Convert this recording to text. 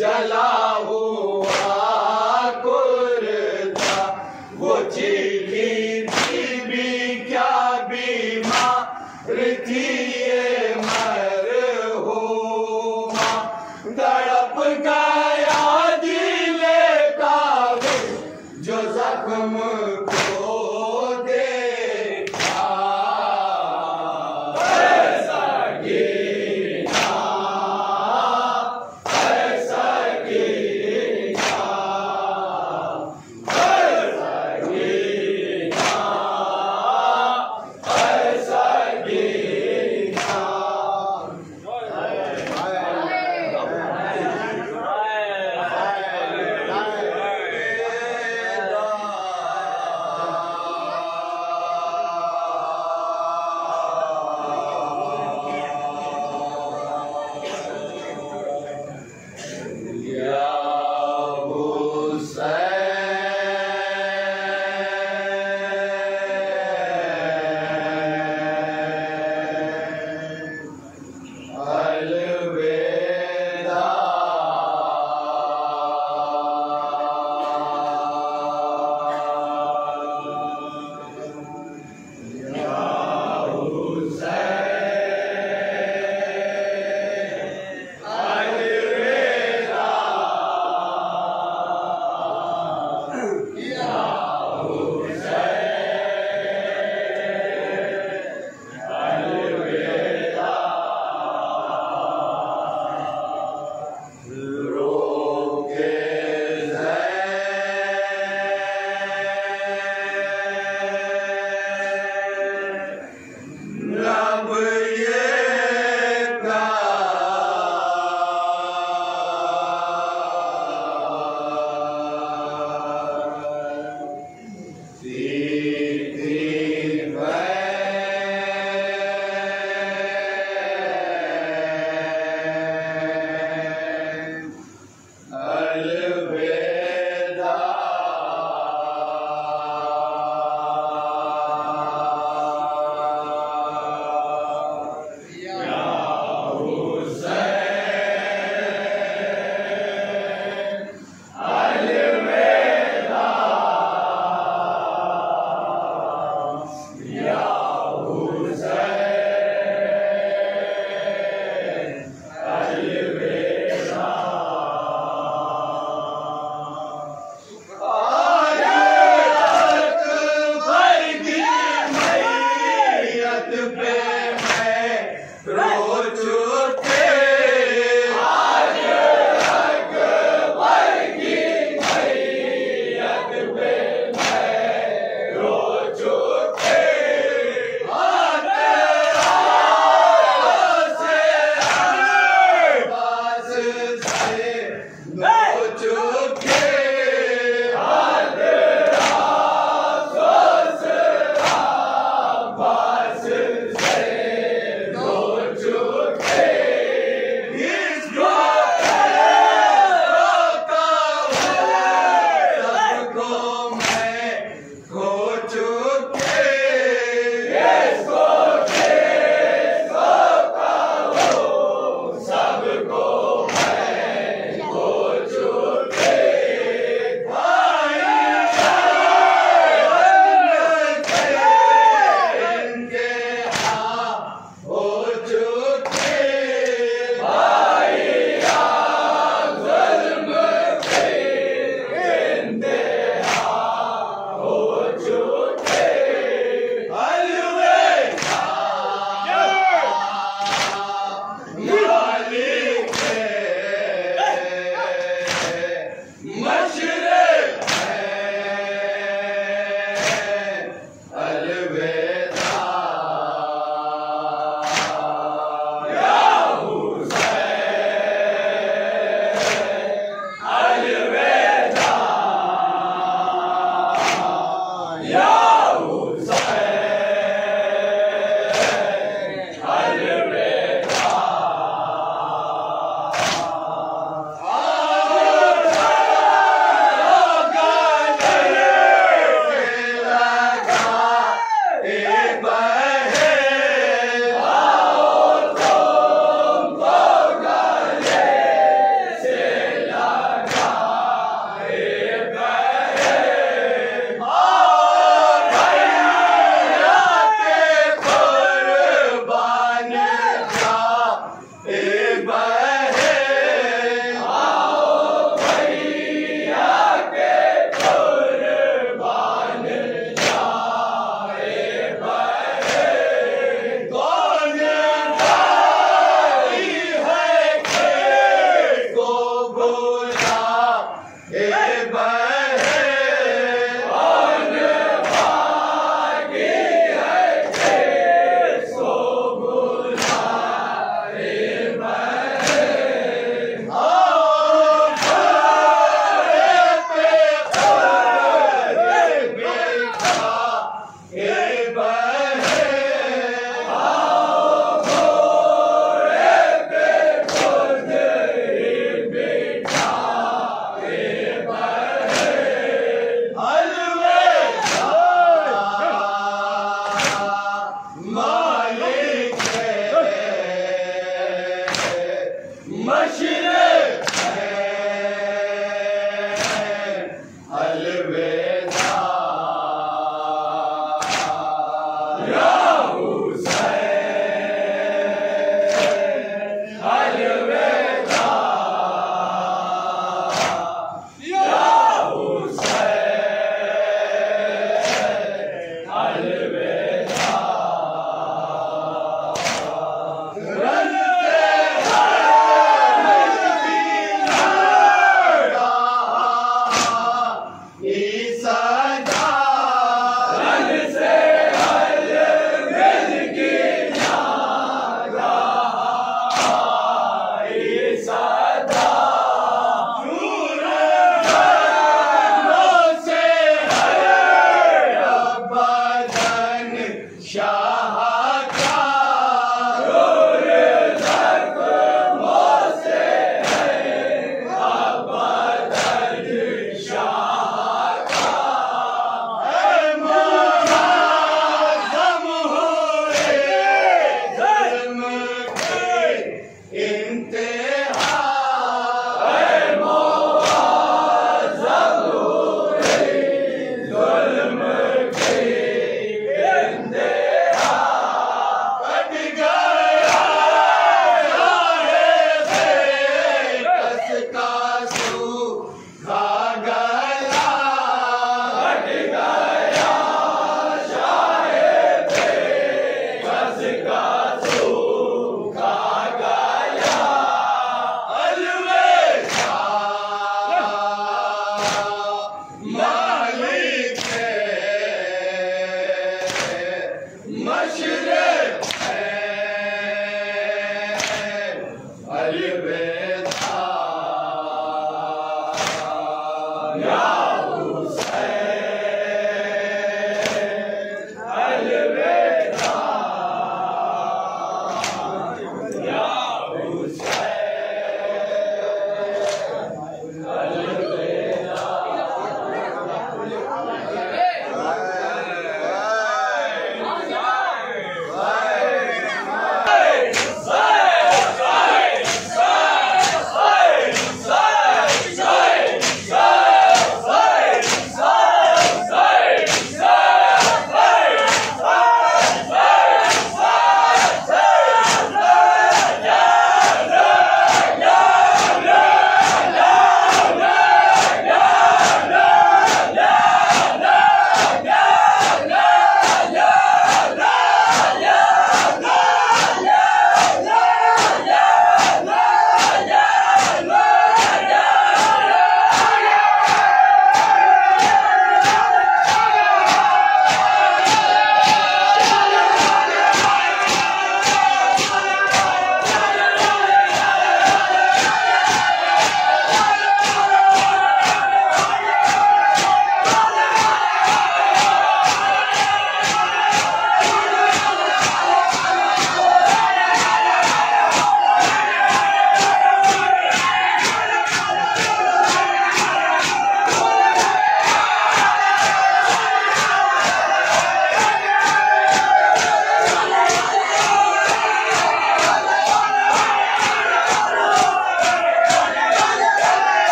जला